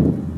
Yeah.